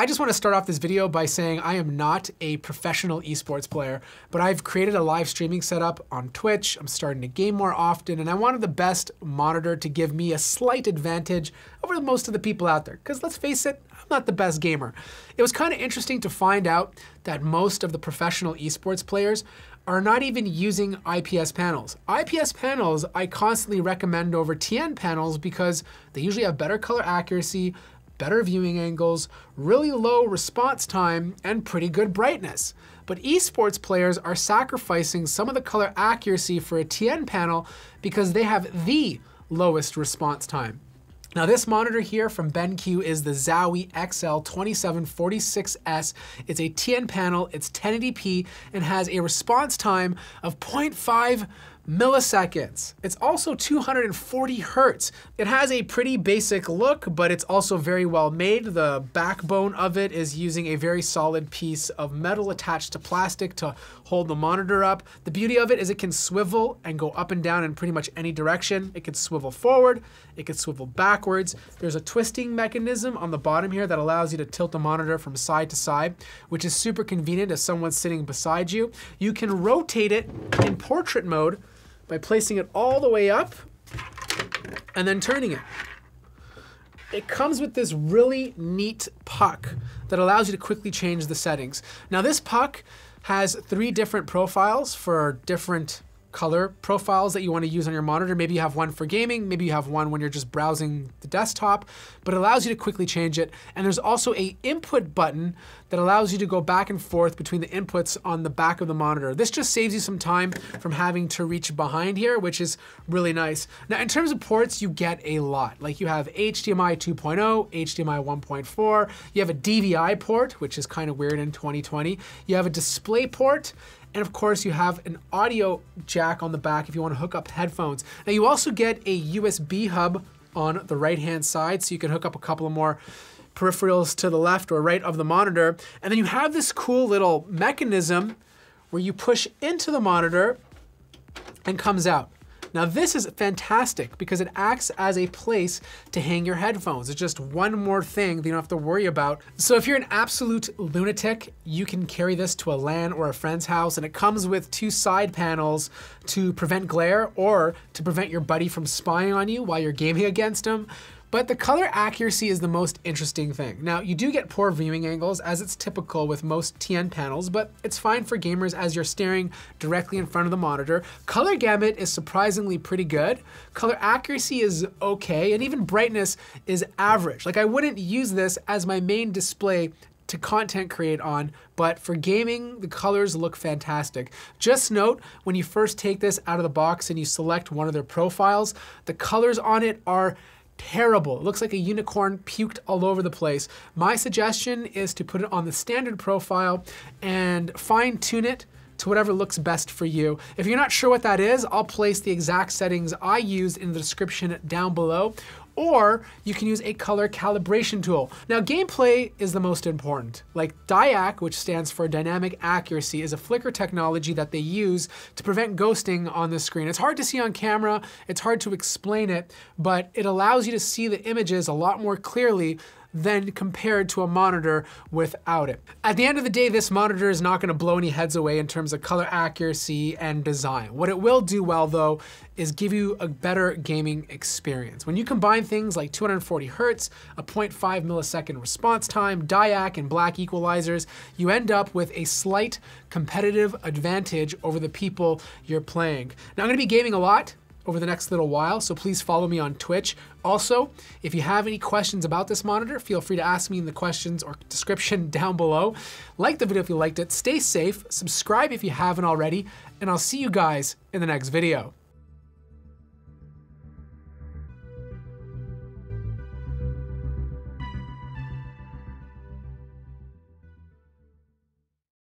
I just want to start off this video by saying I am not a professional esports player, but I've created a live streaming setup on Twitch. I'm starting to game more often, and I wanted the best monitor to give me a slight advantage over most of the people out there. Because let's face it, I'm not the best gamer. It was kind of interesting to find out that most of the professional esports players are not even using IPS panels. IPS panels I constantly recommend over TN panels because they usually have better color accuracy, better viewing angles, really low response time, and pretty good brightness. But esports players are sacrificing some of the color accuracy for a TN panel because they have the lowest response time. Now this monitor here from BenQ is the Zowie XL2746S. It's a TN panel, it's 1080p, and has a response time of 0.5 milliseconds. It's also 240 hertz. It has a pretty basic look, but it's also very well made. The backbone of it is using a very solid piece of metal attached to plastic to hold the monitor up. The beauty of it is it can swivel and go up and down in pretty much any direction. It can swivel forward, it can swivel backwards. There's a twisting mechanism on the bottom here that allows you to tilt the monitor from side to side, which is super convenient if someone's sitting beside you. You can rotate it in portrait mode by placing it all the way up and then turning it. It comes with this really neat puck that allows you to quickly change the settings. Now this puck has three different profiles for different color profiles that you want to use on your monitor. Maybe you have one for gaming, maybe you have one when you're just browsing the desktop, but it allows you to quickly change it. And there's also a input button that allows you to go back and forth between the inputs on the back of the monitor. This just saves you some time from having to reach behind here, which is really nice. Now, in terms of ports, you get a lot. Like you have HDMI 2.0, HDMI 1.4, you have a DVI port, which is kind of weird in 2020. You have a display port, and of course, you have an audio jack on the back if you want to hook up headphones. Now, you also get a USB hub on the right hand side, so you can hook up a couple of more peripherals to the left or right of the monitor. And then you have this cool little mechanism where you push into the monitor and comes out. Now this is fantastic because it acts as a place to hang your headphones. It's just one more thing that you don't have to worry about. So if you're an absolute lunatic, you can carry this to a LAN or a friend's house and it comes with two side panels to prevent glare or to prevent your buddy from spying on you while you're gaming against him. But the color accuracy is the most interesting thing. Now, you do get poor viewing angles, as it's typical with most TN panels, but it's fine for gamers as you're staring directly in front of the monitor. Color gamut is surprisingly pretty good. Color accuracy is okay, and even brightness is average. Like, I wouldn't use this as my main display to content create on, but for gaming, the colors look fantastic. Just note, when you first take this out of the box and you select one of their profiles, the colors on it are terrible. It looks like a unicorn puked all over the place. My suggestion is to put it on the standard profile and fine tune it to whatever looks best for you. If you're not sure what that is, I'll place the exact settings I used in the description down below or you can use a color calibration tool. Now gameplay is the most important. Like DyAc, which stands for Dynamic Accuracy, is a flicker technology that they use to prevent ghosting on the screen. It's hard to see on camera, it's hard to explain it, but it allows you to see the images a lot more clearly than compared to a monitor without it. At the end of the day, this monitor is not gonna blow any heads away in terms of color accuracy and design. What it will do well though is give you a better gaming experience. When you combine things like 240 hertz, a 0.5 millisecond response time, DyAc, and black equalizers, you end up with a slight competitive advantage over the people you're playing. Now I'm gonna be gaming a lot, over the next little while, so please follow me on Twitch. Also, if you have any questions about this monitor, feel free to ask me in the questions or description down below. Like the video if you liked it, stay safe, subscribe if you haven't already, and I'll see you guys in the next video.